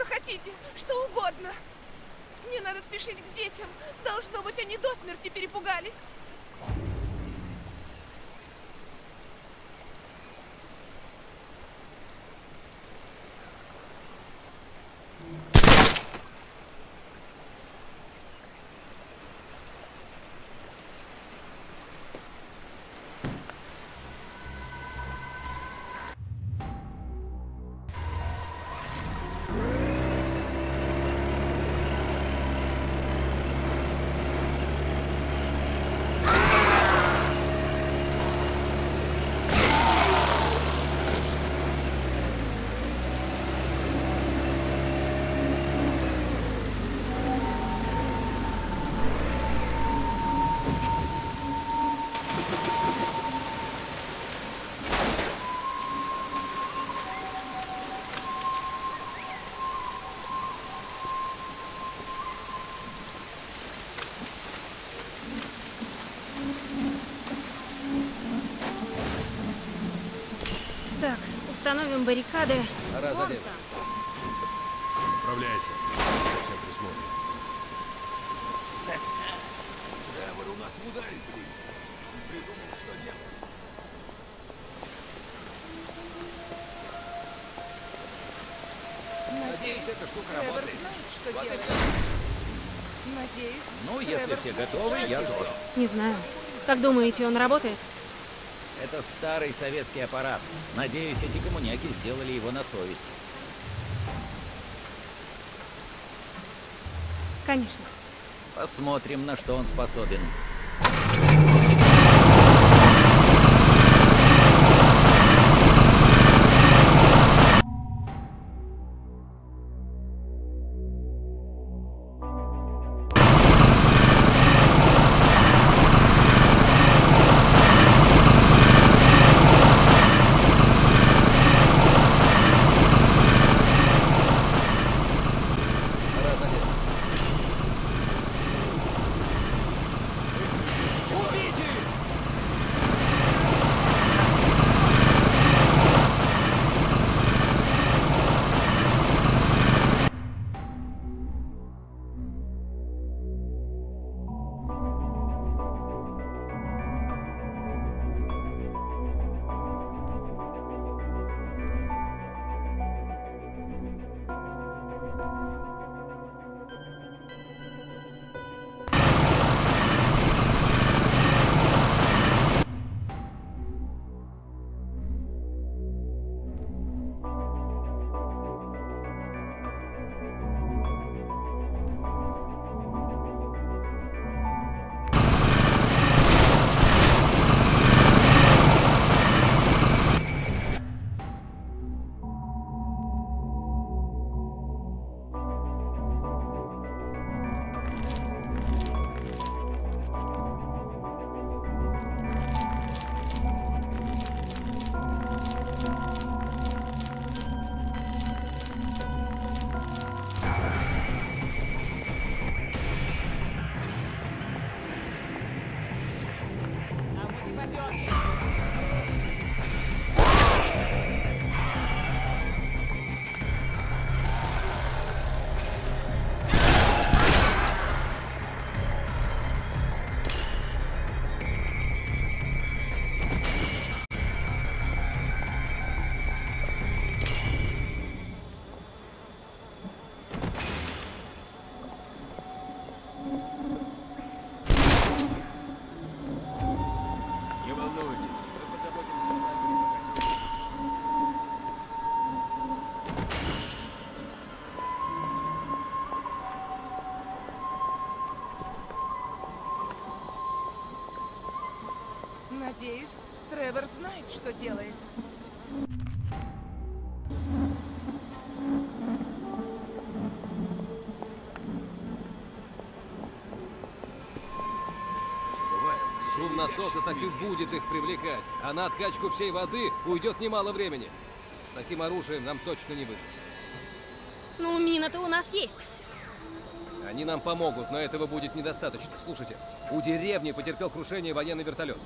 что хотите, что угодно. Мне надо спешить к детям. Должно быть, они до смерти перепугались. Баррикады. Пора за там. Отправляйся. Всем присмотрим. Тревор у нас в ударе, блин. Придумал, что делать. Надеюсь, эта штука Тревор работает. знает, что Вот делает. Надеюсь. Ну, если Тревор все готовы, я готов. Не знаю. Как думаете, он работает? Это старый советский аппарат. Надеюсь, эти коммуняки сделали его на совесть. Конечно. Посмотрим, на что он способен. Что делает. Шум насоса так и будет их привлекать, а на откачку всей воды уйдет немало времени. С таким оружием нам точно не выжить. Ну, мина-то у нас есть. Они нам помогут, но этого будет недостаточно. Слушайте, у деревни потерпел крушение военный вертолет.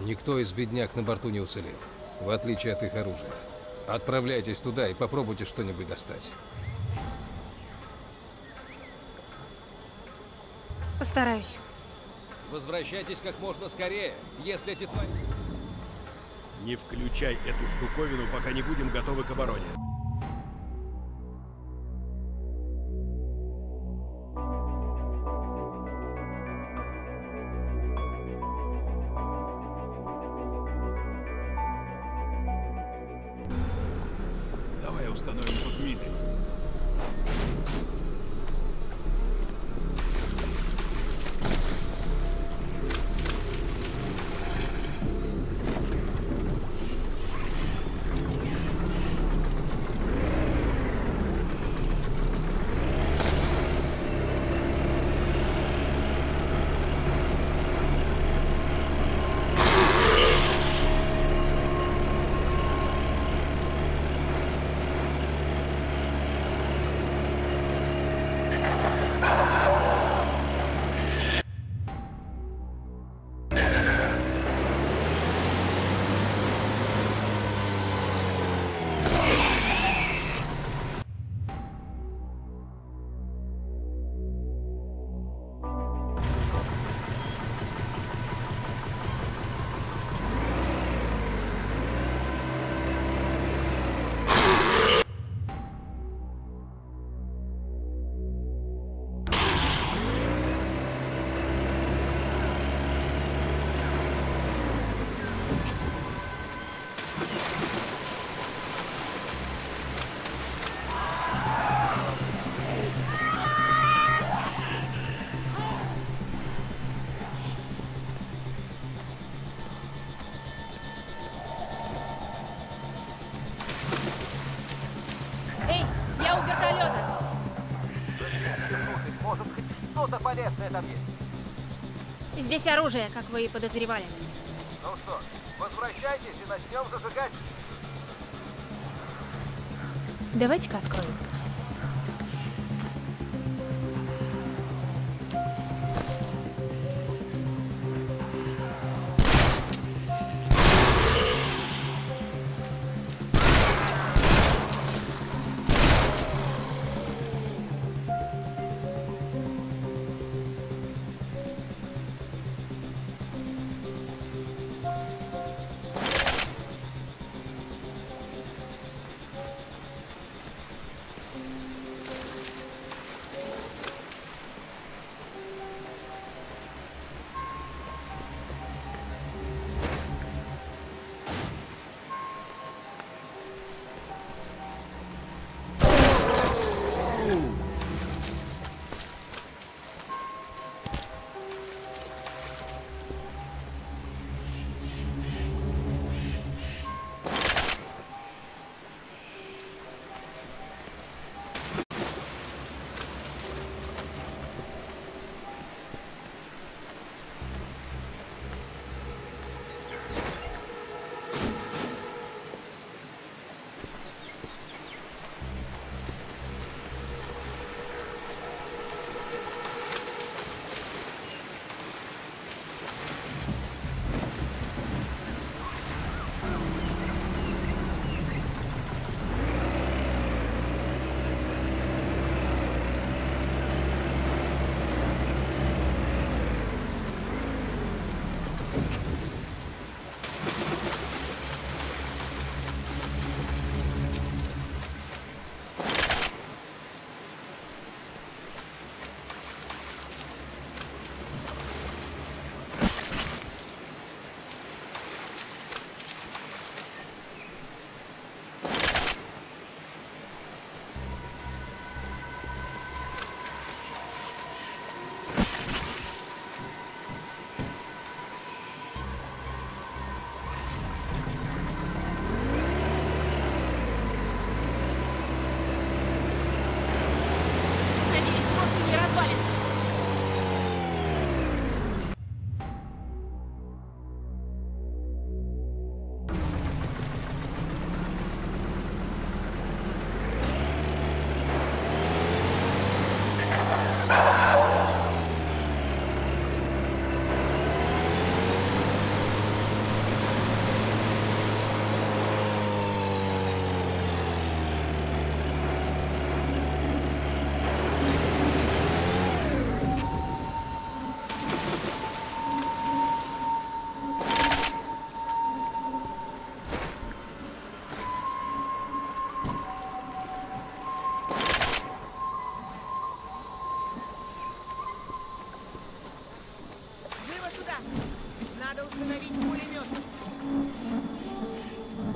Никто из бедняк на борту не уцелел, в отличие от их оружия. Отправляйтесь туда и попробуйте что-нибудь достать. Постараюсь. Возвращайтесь как можно скорее, если эти твари... Не включай эту штуковину, пока не будем готовы к обороне. Установим тут мины. Здесь оружие, как вы и подозревали. Ну что, возвращайтесь и начнем зажигать. Давайте-ка откроем.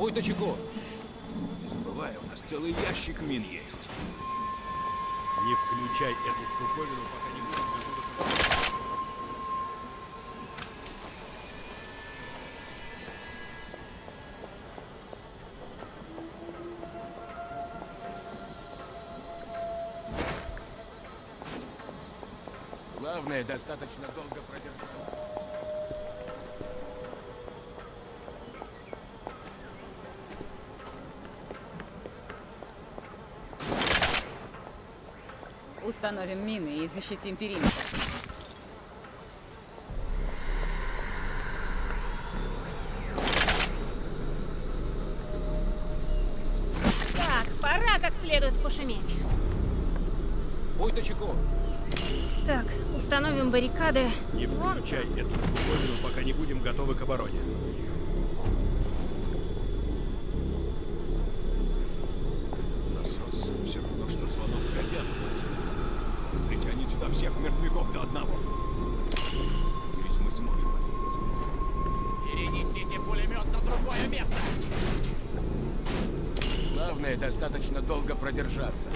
Будь начеку. Не забывай, у нас целый ящик мин есть. Не включай эту штуковину, пока не готовы. Главное, достаточно долго продержаться. Установим мины и защитим периметр. Так, пора как следует пошуметь. Будь начеку. Так, установим баррикады. Не Вон включай эту штуковину, пока не будем готовы к обороне. Главное, достаточно долго продержаться.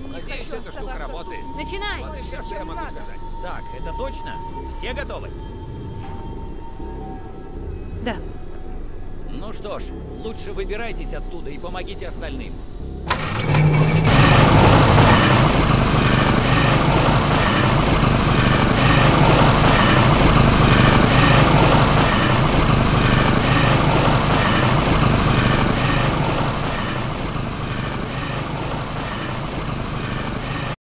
Надеюсь, хочу эта штука оставаться работает. тут. Начинай! Вот и все, Больше, что я чем могу надо. сказать. Так, это точно? Все готовы? Да. Ну что ж, лучше выбирайтесь оттуда и помогите остальным.